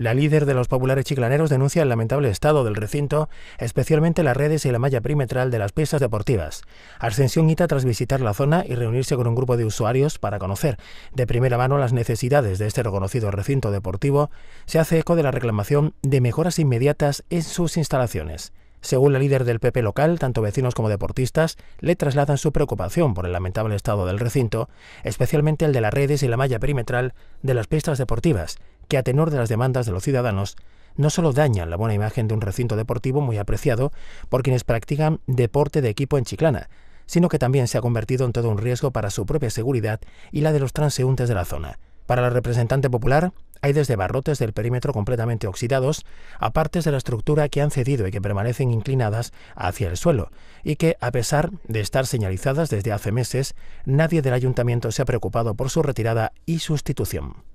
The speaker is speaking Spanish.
La líder de los populares chiclaneros denuncia el lamentable estado del recinto, especialmente las redes y la malla perimetral de las pistas deportivas. Ascensión Ita tras visitar la zona y reunirse con un grupo de usuarios para conocer de primera mano las necesidades de este reconocido recinto deportivo, se hace eco de la reclamación de mejoras inmediatas en sus instalaciones. Según la líder del PP local, tanto vecinos como deportistas le trasladan su preocupación por el lamentable estado del recinto, especialmente el de las redes y la malla perimetral de las pistas deportivas, que a tenor de las demandas de los ciudadanos no solo dañan la buena imagen de un recinto deportivo muy apreciado por quienes practican deporte de equipo en Chiclana, sino que también se ha convertido en todo un riesgo para su propia seguridad y la de los transeúntes de la zona. Para la representante popular, hay desde barrotes del perímetro completamente oxidados a partes de la estructura que han cedido y que permanecen inclinadas hacia el suelo, y que, a pesar de estar señalizadas desde hace meses, nadie del ayuntamiento se ha preocupado por su retirada y sustitución.